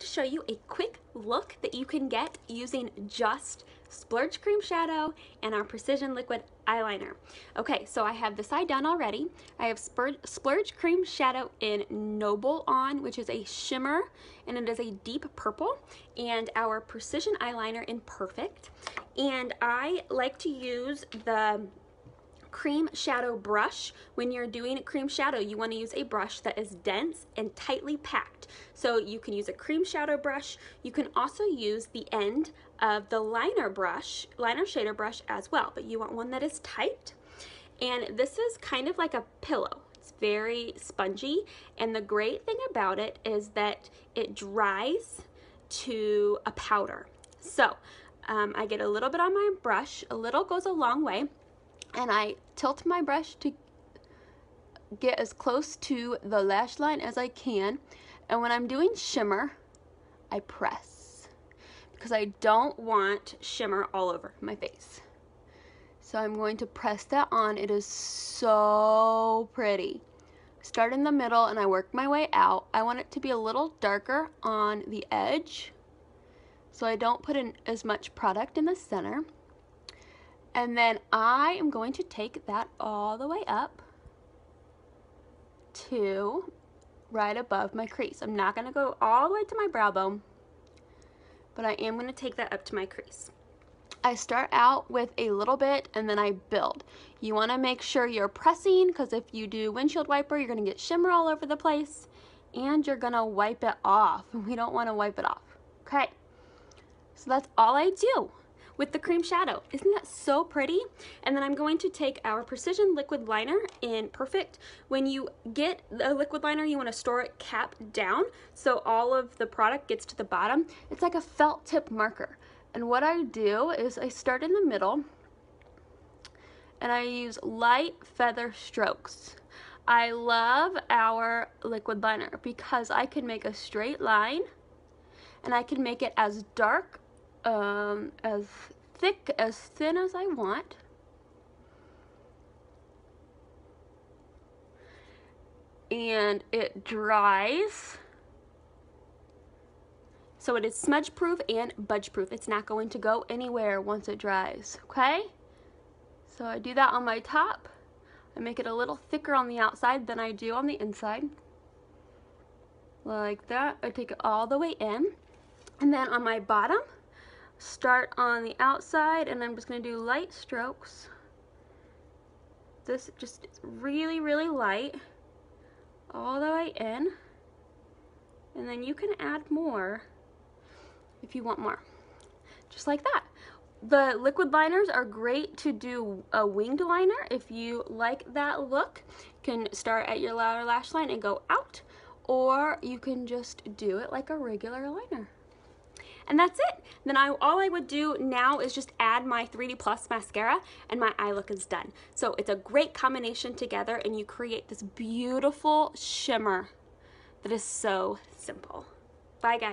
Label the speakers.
Speaker 1: to show you a quick look that you can get using just Splurge Cream Shadow and our Precision Liquid Eyeliner. Okay, so I have this eye done already. I have Splurge Cream Shadow in Noble on, which is a shimmer, and it is a deep purple, and our Precision Eyeliner in Perfect. And I like to use the cream shadow brush. When you're doing a cream shadow, you want to use a brush that is dense and tightly packed. So you can use a cream shadow brush. You can also use the end of the liner brush, liner shader brush as well, but you want one that is tight. And this is kind of like a pillow. It's very spongy. And the great thing about it is that it dries to a powder. So um, I get a little bit on my brush. A little goes a long way and I tilt my brush to get as close to the lash line as I can and when I'm doing shimmer I press because I don't want shimmer all over my face. So I'm going to press that on. It is so pretty. Start in the middle and I work my way out. I want it to be a little darker on the edge so I don't put in as much product in the center and then I am going to take that all the way up to right above my crease. I'm not going to go all the way to my brow bone, but I am going to take that up to my crease. I start out with a little bit and then I build. You want to make sure you're pressing because if you do windshield wiper, you're going to get shimmer all over the place and you're going to wipe it off. We don't want to wipe it off. Okay, so that's all I do with the cream shadow. Isn't that so pretty? And then I'm going to take our Precision Liquid Liner in Perfect. When you get the liquid liner, you want to store it cap down so all of the product gets to the bottom. It's like a felt tip marker. And what I do is I start in the middle and I use light feather strokes. I love our liquid liner because I can make a straight line and I can make it as dark um, as thick, as thin as I want. And it dries. So it is smudge proof and budge proof. It's not going to go anywhere once it dries, okay? So I do that on my top. I make it a little thicker on the outside than I do on the inside. Like that. I take it all the way in. And then on my bottom, start on the outside and I'm just going to do light strokes. This just really, really light all the way in. And then you can add more if you want more. Just like that. The liquid liners are great to do a winged liner. If you like that look, you can start at your lower lash line and go out. Or you can just do it like a regular liner. And that's it. Then I, all I would do now is just add my 3D Plus mascara and my eye look is done. So it's a great combination together and you create this beautiful shimmer that is so simple. Bye guys.